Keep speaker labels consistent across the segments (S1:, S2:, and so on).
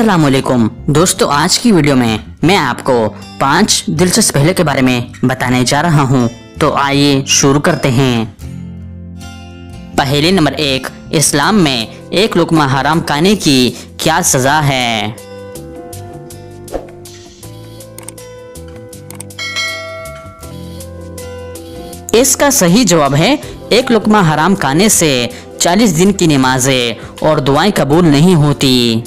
S1: वालेकुम दोस्तों, आज की वीडियो में मैं आपको पाँच दिलचस्प पहले के बारे में बताने जा रहा हूँ। तो आइए शुरू करते हैं। पहले नंबर एक, इस्लाम में एक लुकमा हराम खाने की क्या सजा है? इसका सही जवाब है, एक लुकमा हराम खाने से 40 दिन की नमाजें और दुआएँ कबूल नहीं होती।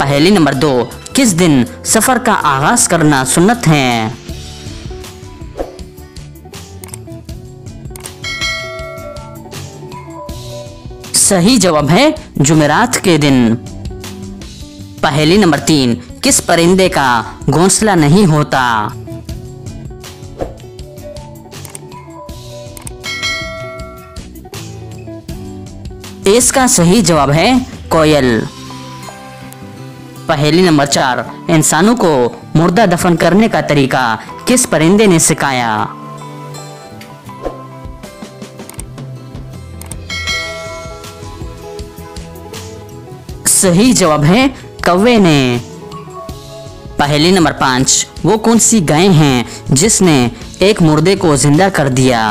S1: पहली नंबर दो, किस दिन सफ़र का आगाज़ करना सुन्नत है? सही जवाब है जुमेरात के दिन। पहली नंबर तीन, किस परिंदे का घोंसला नहीं होता? इसका सही जवाब है कोयल। पहेली नंबर चार। इंसानों को मुर्दा दफन करने का तरीका किस परिंदे ने सिखाया? सही जवाब है कौवे ने। पहेली नंबर पाँच। वो कौन सी गाय हैं जिसने एक मुर्दे को ज़िंदा कर दिया?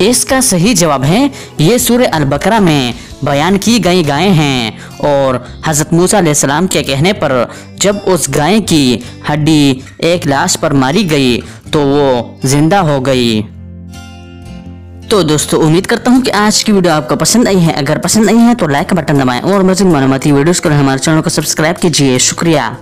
S1: इसका सही जवाब है, ये सूर्य अल बकरा में बयान की गई गायें हैं। और हज़रत मूसा सलाम के कहने पर, जब उस गाय की हड्डी एक लाश पर मारी गई तो वो ज़िंदा हो गई। तो दोस्तों, उम्मीद करता हूँ कि आज की वीडियो आपको पसंद आई है। अगर पसंद आई है तो लाइक बटन दबाएँ। और मजीद मालूमती वीडियोस के हमारे चैनल को सब्सक्राइब कीजिए। शुक्रिया।